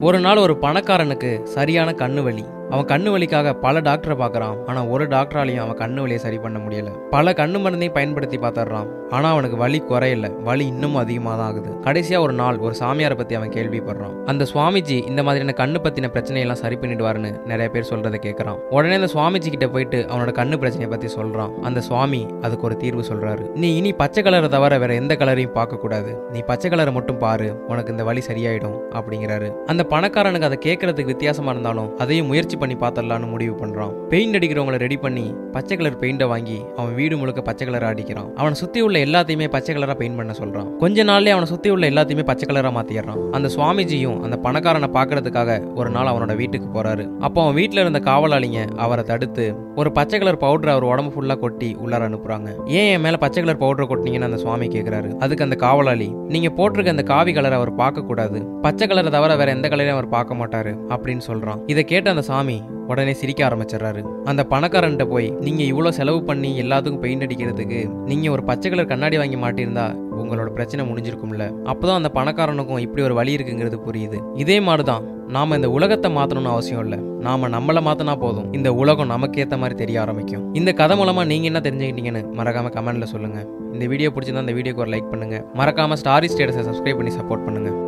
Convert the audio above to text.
ஒரு நாள் ஒரு பணக்காரனுக்கு சரியான கண்ணு வலி. அவன் கண்ணு வலிக்காக பல டாக்டரை பார்க்குறான். ஆனால் ஒரு டாக்டராலையும் அவன் கண்ணு வலியை சரி பண்ண முடியல. பல கண்ணு மருந்தையும் பயன்படுத்தி பார்த்துடுறான். ஆனா அவனுக்கு வலி குறையல. வலி இன்னமும் அதிகமாக தான் ஆகுது கடைசியா ஒரு நாள் ஒரு சாமியாரை பத்தி அவன் கேள்விப்படுறான். அந்த சுவாமிஜி இந்த மாதிரியான கண்ணு பத்தின பிரச்சனையெல்லாம் சரி பண்ணிடுவாருன்னு நிறைய பேர் சொல்றதை கேட்கறான் உடனே அந்த சுவாமிஜி கிட்ட போயிட்டு அவனோட கண்ணு பிரச்சனையை பத்தி சொல்றான். அந்த சுவாமி அதுக்கு ஒரு தீர்வு சொல்றாரு. நீ இனி பச்சை கலரை தவிர வேற எந்த கலரையும் பார்க்க கூடாது நீ பச்சை கலரை மட்டும் பாரு. உனக்கு இந்த வலி சரியாயிடும் அப்படிங்கிறாரு. அந்த பணக்காரனுக்கு அதை கேட்கறதுக்கு வித்தியாசமா இருந்தாலும் அதையும் முயற்சி பண்ணி பார்த்தரலான்னு முடிவு பண்றான். பெயிண்ட் அடிக்கிறவங்கள ரெடி பண்ணி பச்சை கலர் பெயிண்டை வாங்கி அவன் வீடு முழுக்க பச்சை கலரை அடிக்கிறான். அவனை சுத்தி உள்ள எல்லாத்தையுமே பச்சை கலரா பெயிண்ட் பண்ண சொல்றான். கொஞ்ச நாள்லயே அவனை சுத்தி உள்ள எல்லாத்தையுமே பச்சை கலரா மாத்திடுறான். அந்த சுவாமிஜியும் அந்த பணக்காரனை பார்க்கறதுக்காக ஒரு நாள் அவனோட வீட்டுக்கு போறாரு. அப்போ அவன் வீட்டுல இருந்த காவலாளிங்க அவரை தடுத்து ஒரு பச்சை கலர் பவுடர் அவர் உடம்பு ஃபுல்லா கொட்டி உள்ளார அனுப்புறாங்க. ஏன் என் மேல பச்சை கலர் பவுடர் கொட்டினீங்கன்னு அந்த சுவாமி கேக்குறாரு. அதுக்கு அந்த காவலாளி நீங்க போட்டிருக்க அந்த காவி கலரை அவர் பார்க்க கூடாது பச்சை கலரை தவிர வேற எந்த கலரையும் அவர் பார்க்க மாட்டாரு. அப்படின்னு சொல்றான். இதை கேட்ட அந்த சாமி உடனே சிரிக்க ஆரம்பிச்சிடுறாரு. அந்த பணக்காரன்ட்ட போய் நீங்க இவ்வளோ செலவு பண்ணி எல்லாத்துக்கும் பெயிண்ட் அடிக்கிறதுக்கு நீங்க ஒரு பச்சை கலர் கண்ணாடி வாங்கி மாட்டியிருந்தா உங்களோட பிரச்சனை முடிஞ்சிருக்கும்ல. அப்பதான் அந்த பணக்காரனுக்கும் இப்படி ஒரு வழி இருக்குங்கிறது புரியுது. இதே மாதிரிதான் நாம இந்த உலகத்தை மாத்தணும்னு அவசியம் இல்லை. நாம நம்மள மாத்தினா போதும். இந்த உலகம் நமக்கு ஏத்த மாதிரி தெரிய ஆரம்பிக்கும். இந்த கதை மூலமா நீங்க என்ன தெரிஞ்சுக்கிட்டீங்கன்னு மறக்காம கமெண்ட்ல சொல்லுங்க. இந்த வீடியோ பிடிச்சிருந்தா இந்த வீடியோக்கு ஒரு லைக் பண்ணுங்க. மறக்காம ஸ்டாரி ஸ்டேட்டஸை சப்ஸ்கிரைப் பண்ணி சப்போர்ட் பண்ணுங்க.